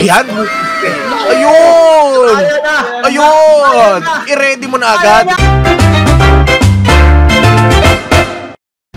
Yan! Ayun! Ayun! I-ready mo na agad.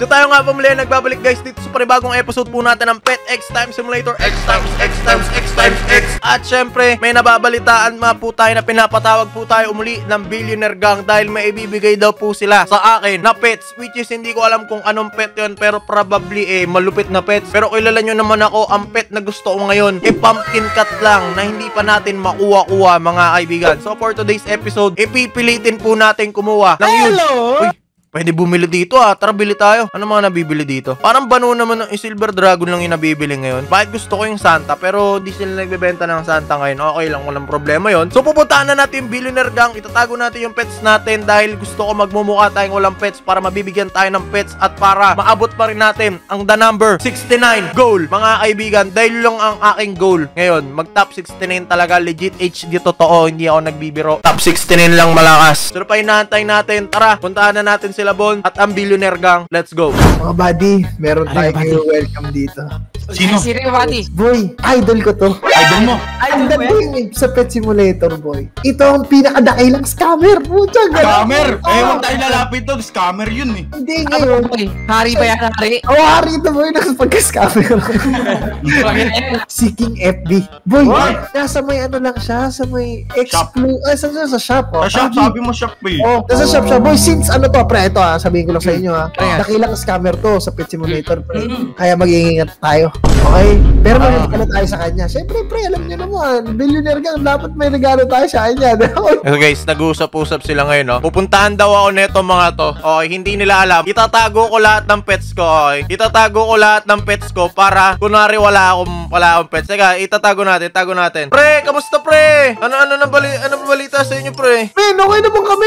So tayo nga po muli nagbabalik guys dito sa panibagong episode po natin ng Pet X Time Simulator. X times X times X times X. At syempre may nababalitaan mga po tayo na pinapatawag po tayo umuli ng Billionaire Gang dahil may ibibigay daw po sila sa akin na pets which is hindi ko alam kung anong pet yon pero probably eh malupit na pets. Pero kilala nyo naman ako ang pet na gusto ko ngayon eh pumpkin cat lang na hindi pa natin makuha-kuha mga kaibigan. So for today's episode ipipilitin po natin kumuha ng huge Uy, Pwede bumili dito ah. Tara, bili tayo. Ano mga nabibili dito? Parang bano naman ng Silver Dragon lang yung nabibili ngayon. Bakit gusto ko yung Santa pero di sila nagbebenta ng Santa ngayon. Okay lang, walang problema yon. So pupuntahan na natin yung Billionaire Gang. Itatago natin yung pets natin dahil gusto ko magmumukha tayong walang pets para mabibigyan tayo ng pets at para maabot pa rin natin ang the number 69 goal. Mga kaibigan, dahil lang ang aking goal ngayon. Mag top 69 talaga. Legit HD totoo. Hindi ako nagbibiro. Top 69 lang malakas. So pa inaantay natin. Tara, puntahan na natin sila Bon at ang Billionaire Gang. Let's go. Mga buddy, meron Ay, tayo buddy. kayo welcome dito. Sino? Sino yung buddy? Boy, idol ko to. Idol mo. Ang dating eh, sa Pet Simulator, boy. Ito ang pinakadakilang scammer. Puta, ganun. Scammer! Oh, Eh, huwag tayo lalapit doon. Scammer yun eh. Hindi ngayon. Boy, hari ba yan, hari? Oh, hari ito, boy. Nakapagka-scammer. si King FB. Boy, What? nasa may ano lang siya, sa may exclu... Ah, sa, sa, sa shop, oh. Sa shop, Sabi- mo shop eh. Oh, nasa shop siya. Boy, since ano to, pre, ito ah, sabihin ko lang sa inyo ah. Ano yan? Dakilang scammer to sa Pet Simulator, pre. Kaya mag-iingat tayo. Okay? Pero may Ah. regalo tayo sa kanya. Siyempre, pre, alam niyo naman, billionaire gang, dapat may regalo tayo sa kanya. So guys, nag-uusap-usap sila ngayon, no? Pupuntahan daw ako neto mga to. Okay, hindi nila alam. Itatago ko lahat ng pets ko, okay? Itatago ko lahat ng pets ko para kunwari wala akong wala akong pets. Teka, itatago natin, tago natin. Pre, kamusta pre? Ano ano na bali ano ba balita sa inyo, pre? Men, okay naman kami.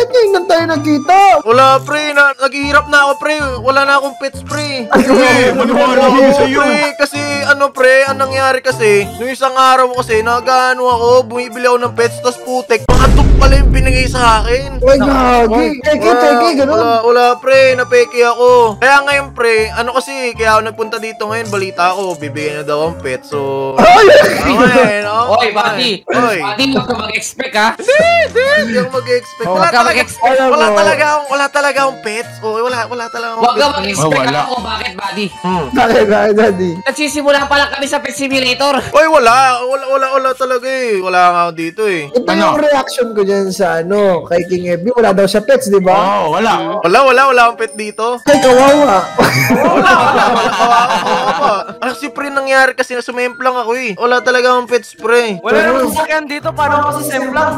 Bakit ngayon lang tayo nagkita? Wala, pre. Na, naghihirap na ako, pre. Wala na akong pets, pre. Eh, maniwala Oo, kami sa'yo. pre. Kasi, ano, pre, ang nangyari kasi, nung isang araw kasi, nagano ako, bumibili ako ng pets, tas putek, mga duk pala yung binigay sa akin. Oy, gagi. Teke, teke, ganun. Wala, wala, pre. Napeke ako. Kaya ngayon, pre, ano kasi, kaya ako nagpunta dito ngayon, balita ako, bibigyan na daw ang pet, so... Okay, no? Oy, buddy. Oy. Buddy, huwag ka mag-expect, ha? Hindi, hindi. Hindi ako mag-expect. Oh, Wala wag ka talaga, wala talaga akong, wala talaga akong pets. Oh, wala, wala talaga akong Huwag ka pets. mag-expect Oh, wala. ako. Bakit, buddy? Hmm. Bakit, bakit, daddy? Nagsisimula pa lang kami sa Pet Simulator. Oy, wala. Wala, wala, wala talaga eh. Wala nga ako dito eh. Ito Ano? yung reaction ko dyan sa ano, kay King FB. Wala daw siya pets, di ba? Oo, wala. Wala, wala, wala akong pet dito. Kay kawawa. Wala, wala, wala. Oo pa. Ano si pre nangyari kasi sumemplang ako eh. Wala talaga akong pets pre. Wala naman sasakyan dito, paano ako sa Semplang?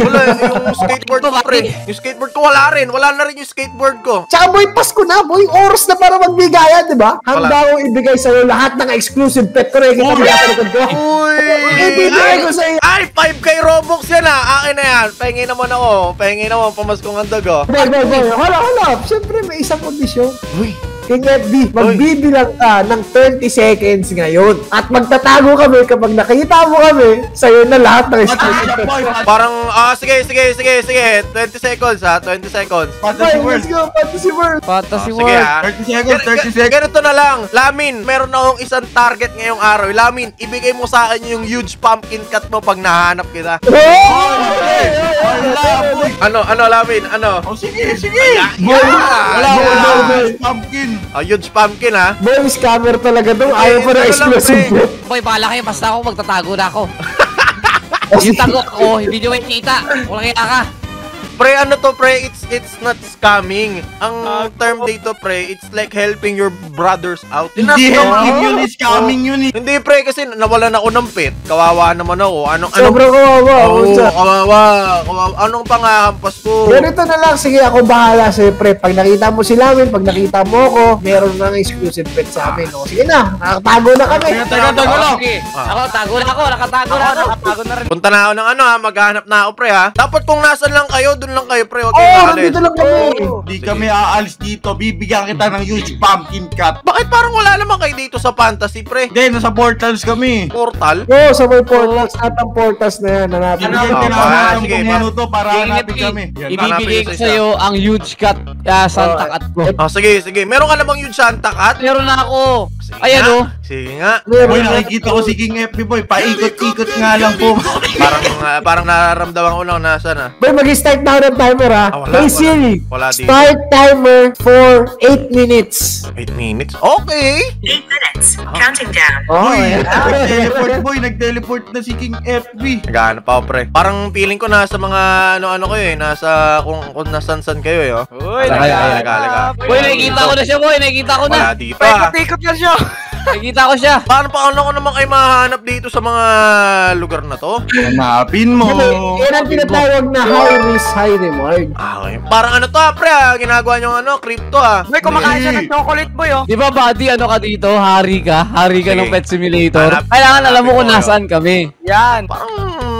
Wala, yung skateboard ko pre. Yung skateboard ko wala rin. Wala na rin yung skateboard ko. Tsaka boy, Pasko na boy. Oras na para magbigayan, di ba? Handa ko ibigay sa'yo lahat ng exclusive pet ko. Nakikita mo likod ko. Uy! Ibibigay ko sa'yo. Ay, 5k Robux yan ah! Akin na yan! Pahingi naman ako! Pahingi naman, pamaskong handag oh! Boy, boy, boy. Hala, hala. Siyempre, may isang kondisyon. Uy! King FB, magbibilang ka ng 20 seconds ngayon. At magtatago kami kapag nakita mo kami, sa'yo na lahat ng boy. Parang, ah, sige, sige, sige, sige! 20 seconds ha, 20 seconds! Fantasy Boy, World. let's go. Fantasy World. Fantasy Oh, sige World. ha. 30 seconds, 30 Gan- seconds. Ganito na lang. Lamin, meron akong isang target ngayong araw. Lamin, ibigay mo sa akin yung huge pumpkin cut mo pag nahanap kita. Wala, boy. Ano, ano, Lamin? Ano? Oh, sige, sige. Boy, Wala, boy, wala. Pumpkin. Oh, huge pumpkin ha? Boy, scammer talaga to. Ayaw pa pre. pet. Boy, bahala kayo. Basta ako, magtatago na ako. Yung tago ako, hindi nyo may kita. Walang kaya ka. Pre, ano to, pre? It's it's not scamming. Ang term dito, pre, it's like helping your brothers out. Hindi, helping yun is scamming yun eh. Hindi, pre, kasi nawalan ako ng pet. Kawawa naman ako. Anong, anong, Sobrang kawawa. Oo, puta. kawawa. kawawa. Anong pangahampas ko? Ganito na lang, sige ako bahala sa'yo, pre. Pag nakita mo si Lamin, pag nakita mo ako, meron ng exclusive pet sa amin. O, sige na, nakatago na kami. Teka, teka, teka lang. Sige. Ah. Ako, tago na ako. Nakatago na ako. Nakatago na rin. Punta na ako ng ano ha, maghanap na ako, pre ha. Dapat kung nasan lang kayo, dun lang kayo, pre. Huwag Oo, kayong oh, nandito lang kami. Di kami aalis dito. Bibigyan kita ng huge pumpkin cut. Bakit parang wala naman kayo dito sa fantasy, pre? Hindi, nasa portals kami. Portal? Oo, sa may portals, at ang portals na yan, hanapin Bibigyan Ano? Ah, namin ng sige, kung pa- ano to para hanapin kami. Yan. Ibibigay ko sa'yo ang huge cut ah, Santa Oh, Cat ko. Oh, sige, sige. Meron ka namang huge Santa Cat? Meron na ako. Sige Ayan, nga. oh. Sige nga. Boy, na. nakikita ko si King FB boy. Paikot-ikot nga lang po. Parang ah, parang nararamdaman ko lang nasa na. Boy, mag-start na ako ng timer ha. Ah, wala, Hey wala. Siri, Wala dito. start timer for 8 minutes. 8 minutes. Okay. Eight minutes. Counting down. Oh, Boy, yeah. nag-teleport boy. Nag-teleport na si King FB. Naghahanap ako, pre. Parang feeling ko nasa mga ano-ano kayo eh. Nasa kung, kung nasan-san kayo eh. Oh. Uy, halika. Boy, nakikita ko na siya, boy. Nakikita ko na. Wala dito ah. Paikot-ikot lang siya. Nakikita ko siya. Paano pa ano ko naman kayo mahanap dito sa mga lugar na to? Hanapin mo. Yan ang tinatawag na high risk, high reward. Ah, okay. Parang ano to ah, pre ah. Ginagawa nyo ano, crypto ah. Boy, kumakain siya ng chocolate boy, oh. Di ba, buddy, ano ka dito? Hari ka? Hari ka Sige. ng pet simulator? Hanap- Kailangan alam mo kung nasaan kami. Yan. Parang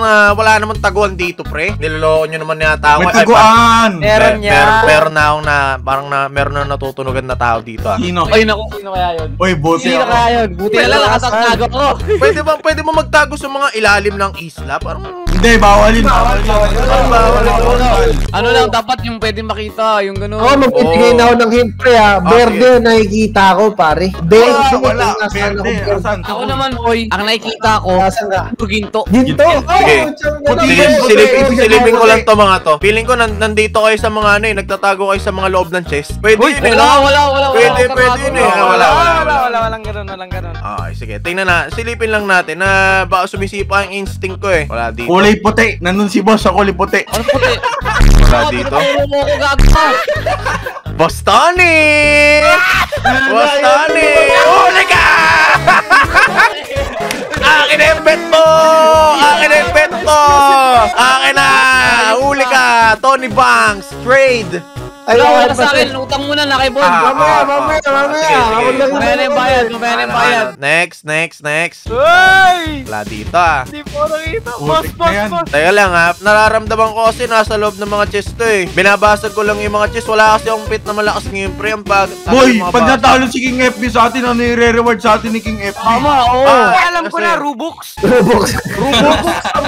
ah, wala naman taguan dito, pre. Niloloko nyo naman yata ako. May Ay, taguan. Meron Mer- niya. mer- meron na akong na, parang na, meron na natutunugan na tao dito ah. Sino? Ay, naku, sino kaya yun? Oy, buti Sino ako. kaya yun? Buti na lang, nakatatago ko. Pwede ba, pwede mo magtago sa mga ilalim ng isla? Parang, Hindi, bawalin. Bawal. bawal, bawal. Ano lang, dapat yung pwede makita, yung gano'n. Ako, magbibigay Oo. na ako ng hint pre ha. Verde sige. nakikita ko pare. Wala, Verde, wala. Verde. verde. Asan? Ako naman, boy, ang nakikita ko, ginto. Ginto. Sige. Tiyang Puti. Sige, ganun. silipin, ko lang to mga to. Feeling ko nan nandito kayo sa mga ano eh, nagtatago kayo sa mga loob ng chest. Pwede yun eh, Wala, wala, wala. Pwede, wala, pwede yun eh. wala, Wala, wala, wala, wala, walang ganun, walang ganun. Okay, sige. Tingnan na. Silipin lang natin na baka sumisipa ang instinct ko eh. Wala dito. Kulay puti. Nandun si boss sa kulay puti. Ano puti? Wala dito. Boss Tony! Huli ka! Akin na bet mo! Akin na bet mo! Akin na! Huli ka! Tony Banks! Trade! Ay, Wala, sa akin. Utang muna na kay Bon. Ah, Mamaya, ah, mamaya, ah, mamaya. lang Mamaya na yung bayad, mamaya na yung bayad. Next, next, next. Uy! Wala dito ah. Hindi po nakita. Boss, boss, boss. Teka lang ha, nararamdaman ko kasi nasa loob ng mga chest to eh. Binabasag ko lang yung mga chest, wala kasi akong pit na malakas ngayon pre. Ang pag... Boy, pag natalo si King FB sa atin, ano yung re-reward sa atin ni King FB? Tama, oo. Ah, Ay, alam ko na, Rubux. Robux.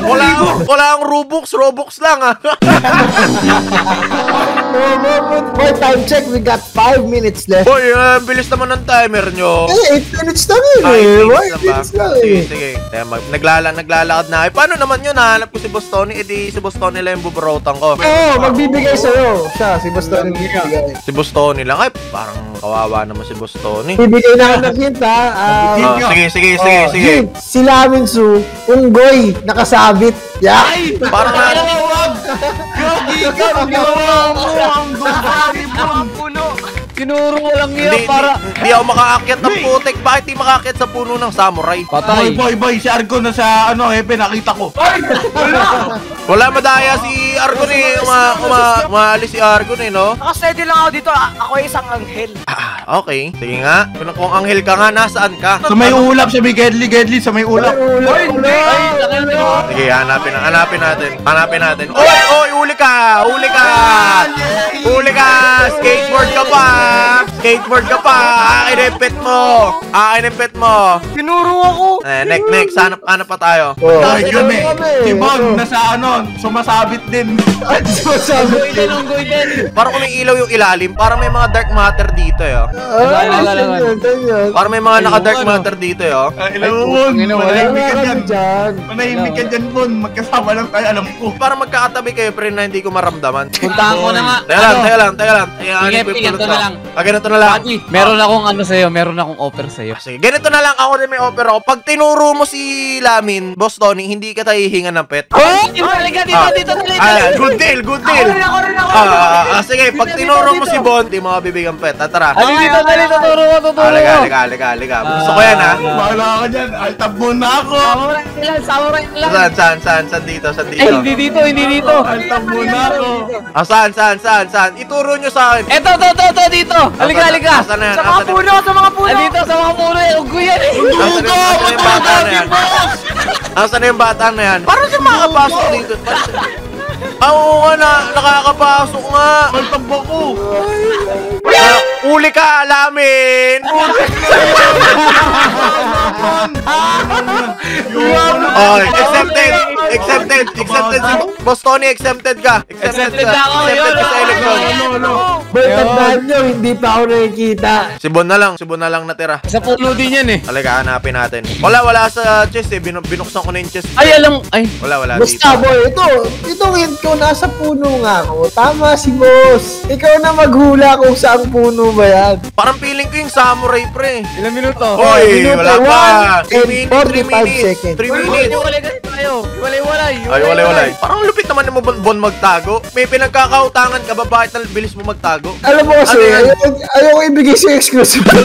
Wala, wala akong Robux, Robux lang ah. Boy, time check. We got 5 minutes left. Boy, uh, bilis naman ng timer nyo. Eh, 8 minutes lang yun eh. bilis Boy, lang 8 ba? minutes lang Sige, eh. sige. Kaya mag, naglala, naglalakad na. Eh, paano naman yun? Nahanap ko si Boss Tony, edi si Boss Tony lang yung buburotan ko. Oo, magbibigay sa'yo. Siya, si Basta rin bibigay. Si Boss Tony lang. Ay, parang kawawa naman si Boss Tony. Bibigay na ako ng hint ha. Ah, Ah, nga. sige, sige, sige, oh, sige. hint. Si Lamin Su, unggoy, nakasabit. Yeah. Parang na... Gagi ka! Ginawa mo ang mo lang Hindi, para... hindi, hindi ako makaakyat ng putik. Bakit di makaakyat sa puno ng samurai? Boy, Patay. boy, boy, si Argo na sa ano, Hepe, nakita ko. Wala madaya si Argon eh. Uma, uma, umaalis si Argon eh, no? Nakasteady lang ako dito. A- Ako ay isang anghel. Ah, okay. Sige nga. Kung, kung anghel ka nga, nasaan ka? Sa may ulap, sa may Gedli, Gedli, sa may ulap. Ulo, ulo. Sige, hanapin, hanapin natin. Hanapin natin. Oy, oy, huli ka! Huli ka! Ka! Skateboard ka pa! Skateboard ka pa! Akin na yung pet mo! Akin yung pet mo! Tinuro ako. Eh, next, next. Hanap, hanap pa tayo. Oh, Ay, yun eh. kami. Si Bon, nasa ano, sumasabit din. Ay, sumasabit. Din, unggoy din. Parang kung may ilaw yung ilalim, parang may mga dark matter dito eh. oh. Ay. Parang may mga naka-dark ano? matter dito eh. oh. Ay, alam mo, manahimik ka dyan. Manahimik ka dyan, Bon. Magkasama lang tayo, alam ko. Parang magkakatabi kayo, pre, na hindi ko maramdaman. Puntahan ko na nga. Teka lang, teka lang, teka lang. Teka, Sige, ano, pipulot na lang. Ah, ganito na lang. Buddy, meron akong ano sa'yo, meron akong offer sa'yo. Sige, ganito na lang. Ako din may offer ako. Pag tinuro mo si Lamin, Boss Tony, hindi ka tayo hihingan ng pet. Oh! Halika dito, Ah. dito, dito, Ah, good deal, good deal. Ako rin, ako rin, ako Ah, rin. ah, ah, sige, pag tinuro mo si Bon, di mo mabibigyan pet. Ah, tara. Halika dito, dali, tuturo ko, tuturo Halika, ko. halika, halika, halika. Gusto ko yan, ha? Bahala ka dyan. Altab muna ako. Samurai lang, samurai lang. Saan, saan, saan, saan dito, saan Eh, dito? hindi dito, hindi dito. Altab muna ako. Ah, saan, saan, saan, saan? Ituro nyo sa akin. Eto, to, to, to, dito. Halika, halika. Sa mga puno, sa mga puno. Dito, sa mga puno eh. Unggoy yan eh. Asan na yung bata na yung bata na yan? Parang siya makakapasok dito. Ah, oo nga na, nakakapasok nga. Altab ako. Ah, uli ka, alamin! Okay, accepted! Accepted! Accepted si Boss Tony, accepted ka! Accepted ka. yun. ka sa election. Ano, ano? Boy, tandaan nyo, hindi pa ako nakikita. Si Bon na lang, si Bon na lang natira. Sa puno din yan eh. Halika, hanapin natin. Wala, wala sa chest eh. Bin binuksan ko na yung chest. Ay, alam, ay. Wala, wala Basta, dito. boy, ito, itong hint ko, nasa puno nga ako. Tama si boss. Ikaw na maghula kung saan puno ba yan. Parang feeling ko yung samurai pre. Ilang minuto? Hoy, minuto, wala pa. One 3 and minutes, 3 45 minutes. seconds. 3 Uy, minutes. Hiwalay kasi tayo. Hiwalay-walay. Ay, wala, wala. Parang lupit naman mo Bon, bon magtago. May pinagkakautangan ka ba? Bakit na bilis mo magtago? Alam mo kasi, Ano ayaw, ayaw ko ibigay sa exclusive ko.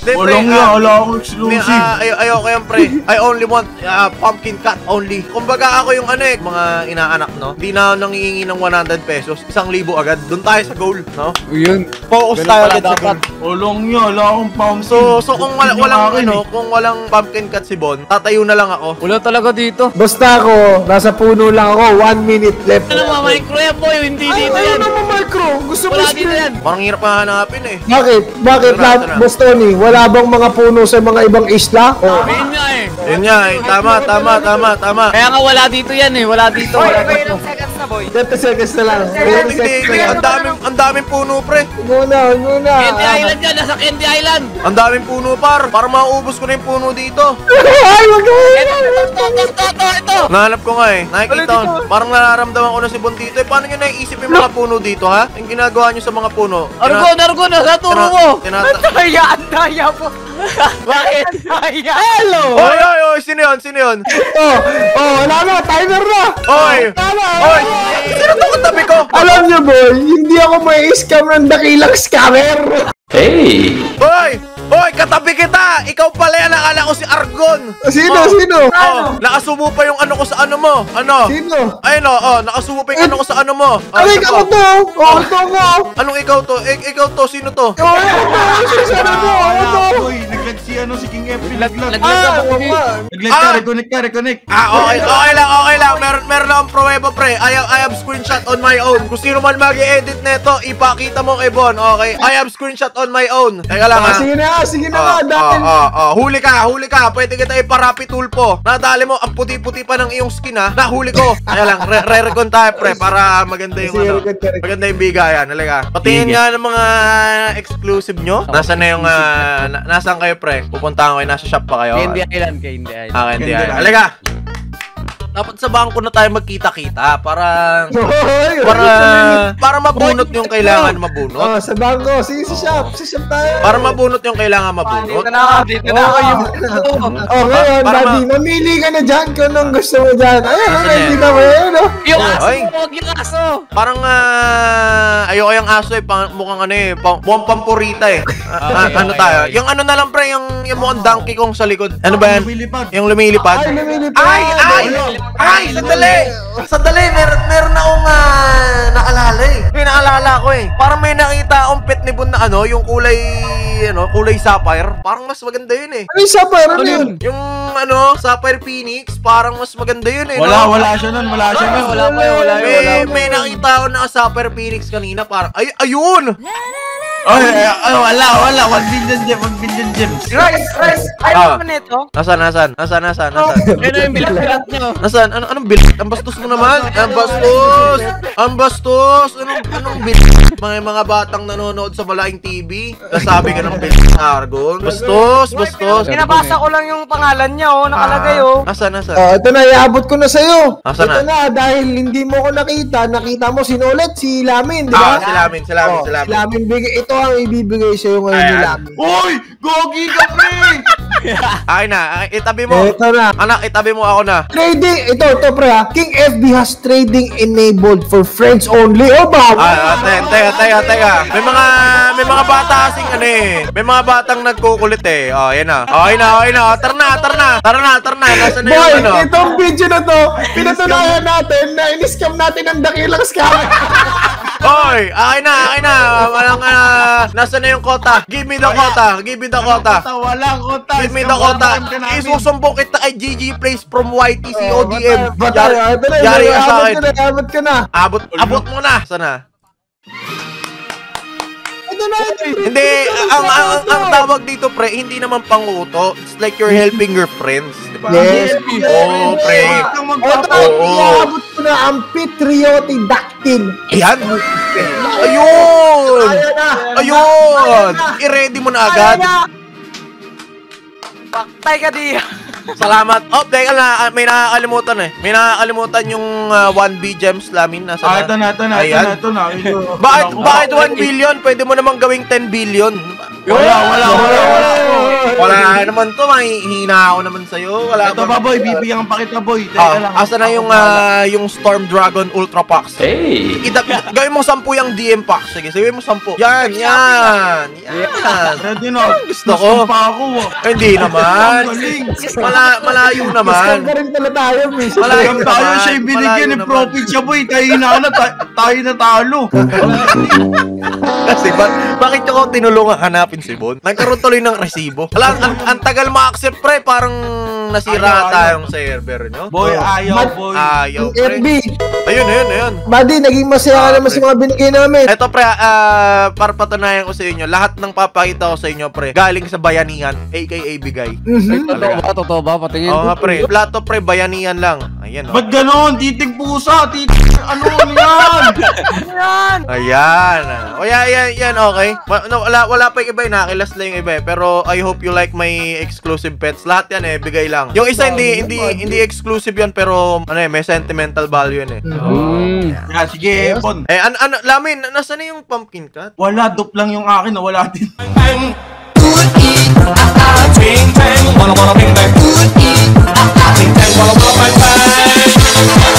Hindi, pre, Walang ah, nga, wala akong exclusive. ah, ay, ayoko yan, pre. I only want ah, pumpkin cut only. Kumbaga ako yung ano eh, mga inaanak, no? Di na ako nangihingi ng 100 pesos. Isang libo agad. Doon tayo sa goal, no? Yun. Focus tayo agad sa goal. Walang nga, wala akong pumpkin. So, so kung wala, Hindi walang, akin ano, eh. kung walang pumpkin cut si Bon, tatayo na lang ako. Wala talaga dito. Basta ako, nasa puno lang ako, one minute left. Ano mga micro yan, boy? Hindi Ay, dito yan. naman micro. Gusto mo Wala screen. dito yan. Parang hirap na hanapin eh. Bakit? Bakit? Ito na, Lahat, ito na. Boss Tony, wala bang mga puno sa mga ibang isla? Oh. Ayun nga eh. Yun nga eh. Tama, tama, tama, tama. Kaya nga wala dito yan eh. Wala dito. Wala dito. Boy. 30 seconds na lang. 30 Hindi, seconds hindi. na lang. Ang daming, ang daming puno, pre. Muna, muna. Candy Island yan. Nasa Candy Island. Ang daming puno, par. Para maubos ko na yung puno dito. Ay, wag ka. Ito, ito, ito, ito, ito. Nahanap ko nga eh. Nakikita ko. Parang nararamdaman ko na si Bon dito eh. Paano nyo naiisip yung mga puno dito, ha? Yung ginagawa nyo sa mga puno. Argon, Argon. Nasa turo mo. Tinata- Daya, ang daya po. Bakit? Daya. Hello! Oy, oy, oy, sino yun? Sino yun? Oh, oh, wala na, timer na. Oy! Tama, Oy! Sino to katabi ko? Alam niyo, boy, hindi ako may scam ng dakilang scammer. Oy! Oy, katabi kita! Ikaw pala yan, akala ko si Argon! Sino, Oh. sino? Oh, nakasubo pa yung ano ko sa ano mo. Ano? Sino? Ayun oh, oh, nakasubo pa yung ano ko sa ano mo. Oh, Ay, po. to. Oh, ito ko. Anong ikaw to? Ik- ikaw to, sino to? Oh, ito. Sino to? Ano to? Naglag si ano, si King F. Naglag. Naglag Ah, oo nga. Naglag ka, Ah! reconnect ka, reconnect. Ah, okay, okay lang, okay lang. Meron, meron akong pruweba, pre. I have, I have screenshot on my own. Kung sino man mag-edit nito, ipakita mo kay Bon, okay? I have screenshot on my own. Teka lang, Ah, ha? sige na, sige na Oh, nga. Dahil, oh, oh, oh. Huli ka, huli ka. Pwede kita iparapi tulpo. Nadali mo, ang puti-puti pa ng iyong skin, ha? Nahuli ko. Kaya lang, re- re-recon tayo, pre, para maganda yung ano. Maganda yung bigayan. Halika. Patingin nga ng mga exclusive nyo. Nasaan na yung, ah, na- nasaan kayo, pre? Pupuntahan ko kayo, nasa shop pa kayo. Candy Island, Candy Island. Ah, hindi. Ganda lang. Halika. Dapat sa bangko na tayo magkita-kita para para para mabunot yung kailangan mabunot. Oh, sa bangko. Sige, sa shop. Sa shop tayo. Para mabunot yung kailangan mabunot. Dito na ako, dito na ako yung... Oh, ngayon, Para Daddy, ma- mamili ka na dyan kung anong gusto mo dyan. Ayun, ready na mo yun, no? Yung aso, Ay. huwag yung aso. Parang ah, ayoko yung aso eh, pang, mukhang ano eh, mukhang pampurita eh. Ah, Okay, ano tayo? okay. Yung ano na lang pre, yung, yung mukhang donkey kong sa likod. Ano ba yan? Lumilipad. Yung lumilipad? Ay, lumilipad. Ay, ay! Ay, sandali! Sandali, naalala ko eh. Parang may nakita akong pet ni Bun na ano, yung kulay, ano, kulay sapphire. Parang mas maganda yun eh. Ano yung sapphire? Ano yun? Yung ano, Sapphire Phoenix, parang mas maganda yun eh. Wala, no? wala siya nun, wala siya nun. Wala pa yun, wala yun. May, may nakita ako na Sapphire Phoenix kanina, parang, ay, ayun! Ay, ay, ay, wala, wala. 1 billion gem, 1 billion gems. Rice, rice. Ah. Ayaw mo nito. Nasaan, nasaan? Nasaan, nasaan, nasaan? Ano yung bilat-bilat nyo? Nasaan? Ano, anong bilit? Ang bastos mo naman. Ang bastos! Ang bastos! Anong, anong bilit? Mga mga batang nanonood sa malaking TV. Kasabi ka ng na Argon. Bastos, bastos. Pinabasa ko lang yung pangalan niya, oh. Nakalagay, oh. Nasaan, nasaan? Oh, ito na, iabot ko na sa'yo. Asa ito na? na? dahil hindi mo ko nakita, nakita mo sino ulit? Si Lamin, di Ah, ba? silamin, silamin, Oh, silamin. si Lamin, bigay, ito ang ibibigay sa'yo ngayon ni. Lamin. Uy! Gogi ka, pre! Akin na, itabi mo. Ito na. Anak, itabi mo ako na. Trading, ito, ito pre ha. King FB has trading enabled for friends only. Oh, ba? Ah, ah, te- teka, teka, teka. May mga, may mga bata kasing ano eh. May mga batang nagkukulit eh. Oh, yan na. Okay na, okay na. Oh, Tara na, tara na. Tara na, tara na. Nasaan na Boy, yung ano? itong video na to, pinatunayan natin na in-scam natin ang dakilang scam. Oy, akin na, akin na. Walang, uh, nasaan na yung kota? Give me the kota. Give me the kota. Kota, walang kota. Give me the kota. ka. Isusumbong kita kay GG Plays from YTC ODM. Bata, Yari, ka sa akin. abot ko na. Abot, abot mo na. Sana. Hindi, ang, ang, ang, ang tawag dito, pre, hindi naman panguto. It's like you're helping your friends, di ba? Yes. Oo, pre. Oo. iabot ko na ang Pitrioti Dactyl. Yan. Ayun! Ayun! I-ready mo na agad. Paktay ka di. Salamat. Oh, teka na, ah, may nakakalimutan eh. May nakakalimutan yung ah, 1B gems lamin nasa Ah, ito na, ito na, ito Ayan. na, ito na. Bakit bakit 1 billion? Pwede mo namang gawing 10 billion. Wala, wala, wala, wala. Wala naman to, mahihina ako naman sa'yo. Wala Ito ba, boy? Bibigyan pa kita, boy. Teka Ah, lang. asa na yung ah, yung Storm Dragon Ultra Packs? Hey. Ida, gawin mo 10 yung DM packs. Sige, sabihin mo 10. Yan, yan. Yan. Ready na. Gusto ko. Gusto pa ako. Hindi naman. Mala, malayo naman. Discount ka rin pala tayo, miss. Malayo tayo siya binigyan malayo ni profit siya, boy. Tayo na, ano, ta- tayo na talo. Kasi ba, bakit nyo ko tinulungan hanapin si Bon? Nagkaroon tuloy ng resibo. Wala, ang, ang tagal ma-accept pre, parang nasira Ayaw, ata yung server nyo. Boy, ayaw, Mat- boy. Ayaw, pre. FB. Ayun, ayun, ayun. Buddy, naging masaya ka Ah, naman pre. sa mga binigay namin. Eto pre, ah, para patunayan ko sa inyo, lahat ng papakita ko sa inyo pre, galing sa bayanihan, aka bigay. Mhm. Totoo ba? Totoo ba? Patingin. Oo nga pre, plato pre, bayanihan lang. Ayan oh. Ba't ganon? Titig pusa, titig... Ano, ano yan? Yan. Ayan. O yan, yan, yan, okay. Wala, wala pa yung iba, eh, nakilas lang yung iba eh. Pero I hope you like my exclusive pets. Lahat yan eh, bigay lang. Yung isa hindi, hindi, hindi exclusive yan, pero ano eh, may sentimental value yan eh. Mm. Yan, sige, Bon. Eh, ano, ano, Lamin, nasa na yung pumpkin cut? Wala, dup lang yung akin, ah, wala din. Bing bang, wanna wanna bing bang. Bing bang, wanna wanna bang bang.